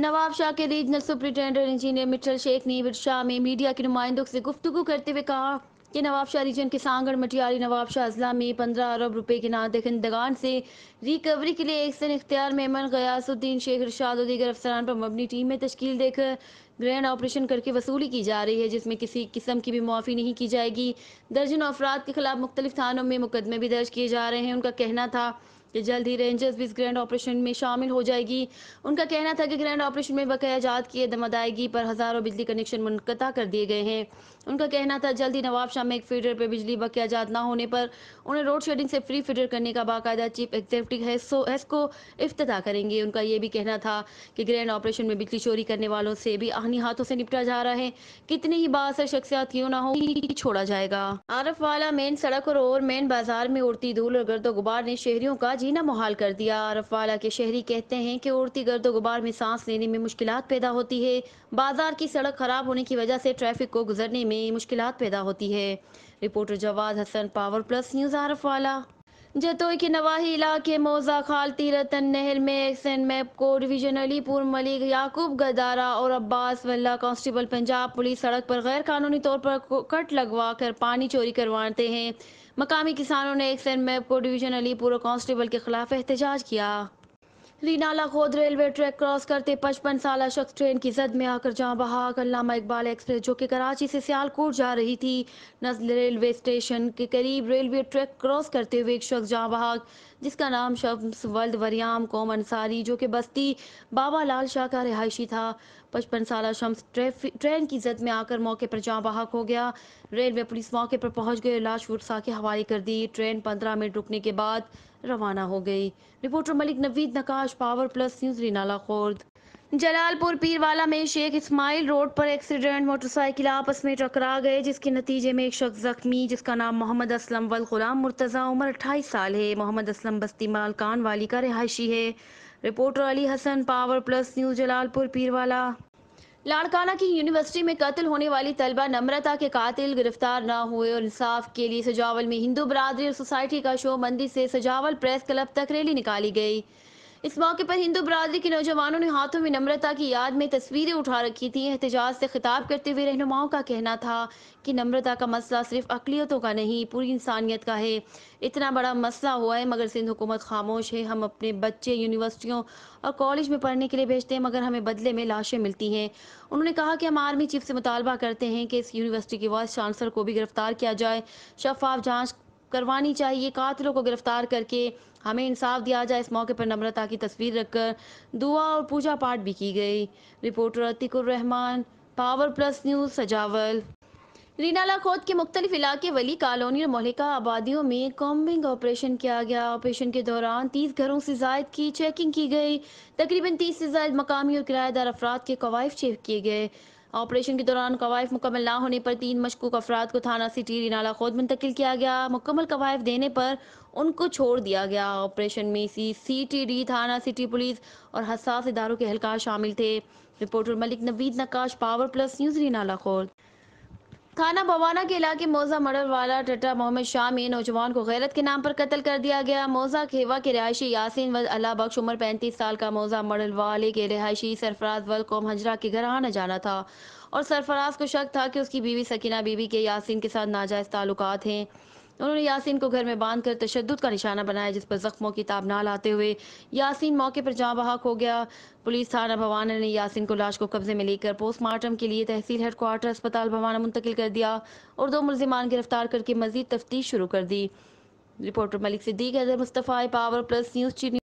نواب شاہ کے regional سپریٹینڈر engineer Mittal شیخ نے ورشاہ میں میڈیا کے نمائندوں سے گفتگو کرتے ہوئے کہا کہ نواب شاہ ریجن کے سانگڑ مٹیاری نواب شاہ اضلاع میں پندرہ ارب روپے کے نادخندگان سے ریکوری کے لیے ایک سن اختیار میمن غیاس الدین شیخ رشاد اور دیگر افسران پر مبنی ٹیم میں تشکیل دے کر گرینڈ آپریشن کر کے وصولی کی جا رہی ہے، جس میں کسی قسم کی بھی معافی نہیں کی جائے گی۔ درجن افراد کے خلاف مختلف تھانوں میں مقدمے بھی درج کیے جا رہے ہیں۔ ان کا کہنا تھا کہ جلد ہی رینجرز بھی اس گرینڈ آپریشن میں شامل ہو جائے گی۔ ان کا کہنا تھا کہ گرینڈ آپریشن میں بقایا جات کی عدم ادائیگی پر ہزاروں بجلی کنیکشن منقطع کر دیے گئے ہیں۔ ان کا کہنا تھا جلد ہی نواب شاہ میں ایک فیڈر پر بجلی بقایا جات نہ ہونے پر انہیں روڈ شیڈنگ سے فری فیڈر کرنے کا باقاعدہ چیف ایگزیکٹو ہیس کو افتتاح کریں گے۔ ان کا یہ بھی کہنا تھا کہ گرینڈ آپریشن میں بجلی چوری کرنے والوں سے بھی آہنی ہاتھوں سے نپٹا جا رہا ہے۔ کتنی ہی باثر شخصیات کیوں نہ ہو چھوڑا جائے گا۔ عارف والا مین سڑک اور مین بازار میں اڑتی دھول اور گرد و غبار نے شہریوں کا جی جینا محال کر دیا۔ رفوالہ کے شہری کہتے ہیں کہ اڑتی گرد و غبار میں سانس لینے میں مشکلات پیدا ہوتی ہے۔ بازار کی سڑک خراب ہونے کی وجہ سے ٹریفک کو گزرنے میں مشکلات پیدا ہوتی ہے۔ Reporter Jawad Hassan, power plus, news Arifwala. Jatoi کے نواحی علاقے موزا خال، تیرتن نہر میں ایک سین میپ کو ڈویژنلی پور، ملک، یعقوب گدارہ اور عباس ولہ کانسٹیبل، پنجاب پولیس سڑک پر غیر قانونی طور پر کٹ لگوا کر پانی چوری کرواتے ہیں۔ مقامی کسانوں نے ایک سینڈ میپ کو ڈویژن علی پور کانسٹیبل کے خلاف احتجاج کیا۔ لینالا خود ریلوے ٹریک کراس کرتے پچپن سالہ شخص ٹرین کی زد میں آ کر جہاں بحاق علامہ اقبال ایکسپریس جو کہ کراچی سے سیال کوٹ جا رہی تھی۔ نزل ریلوے اسٹیشن کے قریب ریلوے ٹریک کراس کرتے ہوئے ایک شخص جہاں بہا جس کا نام شمس ولد وریام قوم انصاری جو کہ بستی بابا لال شاہ کا رہائشی تھا۔ پچپن سالہ شمس ٹرین کی زد میں آ کر موقع پر جاں بحق ہو گیا۔ ریلوے پولیس موقع پر پہنچ گئے۔ لاش ورسا کے حوالے کر دی۔ ٹرین پندرہ منٹ رکنے کے بعد روانہ ہو گئی۔ Reporter Malik Naveed Naqqash power plus, news Renala Khurd. Jalalpur Pirwala میں شیخ اسماعیل روڈ پر ایکسیڈنٹ، موٹر سائیکل آپس میں ٹکرا گئے، جس کے نتیجے میں ایک شخص زخمی، جس کا نام محمد اسلم والغلام مرتضی، عمر اٹھائیس سال ہے۔ محمد اسلم بستی مالکان والی کا رہائشی ہے۔ Reporter Ali Hassan, power plus news Jalalpur Pirwala. Larkana کی یونیورسٹی میں قتل ہونے والی طلبہ نمرتا کے قاتل گرفتار نہ ہوئے اور انصاف کے لیے سجاول میں ہندو برادری اور سوسائٹی کا شو مندی سے سجاول پریس کلب تک ریلی نکالی گئی۔ اس موقع پر ہندو برادری کے نوجوانوں نے ہاتھوں میں نمرتا کی یاد میں تصویریں اٹھا رکھی تھیں۔ احتجاج سے خطاب کرتے ہوئے رہنماؤں کا کہنا تھا کہ نمرتا کا مسئلہ صرف اقلیتوں کا نہیں، پوری انسانیت کا ہے۔ اتنا بڑا مسئلہ ہوا ہے، مگر سندھ حکومت خاموش ہے۔ ہم اپنے بچے یونیورسٹیوں اور کالج میں پڑھنے کے لیے بھیجتے ہیں، مگر ہمیں بدلے میں لاشیں ملتی ہیں۔ انہوں نے کہا کہ ہم آرمی چیف سے مطالبہ کرتے ہیں کہ اس یونیورسٹی کے وائس چانسلر کو بھی گرفتار کیا جائے، شفاف جانچ کروانی چاہیے، قاتلوں کو گرفتار کر کے ہمیں انصاف دیا جائے اس موقع پر نمرتا کی تصویر رکھ کر دعا اور پوجا پاٹ بھی کی گئی۔ Reporter Atiq ur Rahman, power plus news, Sujawal. Renala Khurd کے مختلف علاقے ولی کالونی اور مہلکہ آبادیوں میں کومبنگ آپریشن کیا گیا۔ آپریشن کے دوران تیس گھروں سے زائد کی چیکنگ کی گئی۔ تقریباً تیس سے زائد مقامی اور کرایہ دار افراد کے قوائف چیک کیے گئے۔ آپریشن کے دوران قوائف مکمل نہ ہونے پر تین مشکوک افراد کو تھانہ سٹی رینالہ خود منتقل کیا گیا۔ مکمل قوائف دینے پر ان کو چھوڑ دیا گیا۔ آپریشن میں سی سی ٹی ڈی، تھانہ سٹی پولیس اور حساس اداروں کے اہلکار شامل تھے۔ Reporter Malik Naveed Naqqash power plus, news Renala Khurd تھانہ بوانا کے علاقے موزہ مڈل والا ٹٹا محمد شامی نوجوان کو غیرت کے نام پر قتل کر دیا گیا۔ موزہ کھیوا کے رہائشی یاسین وز اللہ بخش عمر پینتیس سال کا موزہ مڈل والے کے رہائشی سرفراز ول قوم ہنجرا کے گھر آنا جانا تھا۔ اور سرفراز کو شک تھا کہ اس کی بیوی سکینہ بیوی کے یاسین کے ساتھ ناجائز تعلقات ہیں۔ انہوں نے یاسین کو گھر میں باندھ کر تشدد کا نشانہ بنایا، جس پر زخموں کی تاب نہ لاتے ہوئے یاسین موقع پر جاں بحق ہو گیا۔ پولیس تھانہ بھوانا نے یاسین کو لاش کو قبضے میں لے کر پوسٹ مارٹم کے لیے تحصیل ہیڈ کوارٹر اسپتال بھوانا منتقل کر دیا اور دو ملزمان گرفتار کر کے مزید تفتیش شروع کر دی۔ رپورٹر ملک صدیق حضر مصطفیٰ پاور پلس نیوز چینی